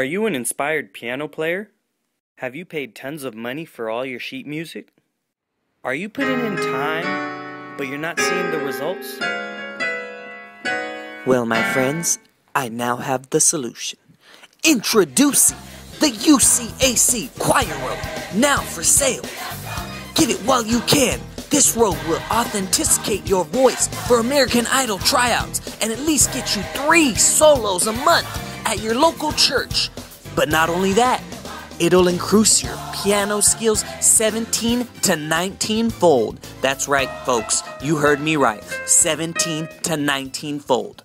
Are you an inspired piano player? Have you paid tons of money for all your sheet music? Are you putting in time, but you're not seeing the results? Well, my friends, I now have the solution. Introducing the UCAC Choir Robe, now for sale. Get it while you can. This robe will authenticate your voice for American Idol tryouts and at least get you three solos a month at your local church. But not only that, it'll increase your piano skills 17 to 19 fold. That's right, folks. You heard me right. 17 to 19 fold.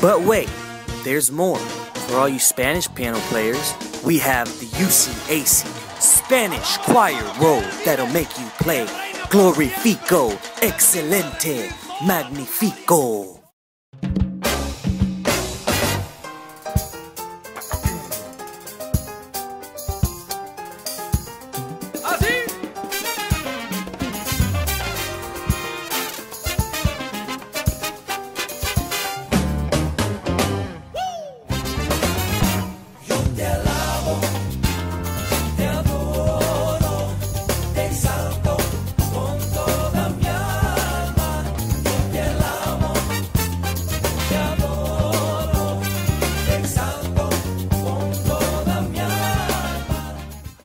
But wait, there's more. For all you Spanish piano players, we have the UCAC Spanish Choir Roll that'll make you play Glorifico, Excelente, Magnifico.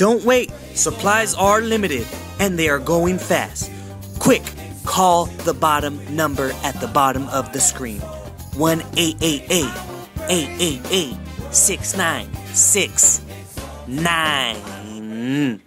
Don't wait. Supplies are limited and they are going fast. Quick, call the bottom number at the bottom of the screen 1 888 888 6969. Don't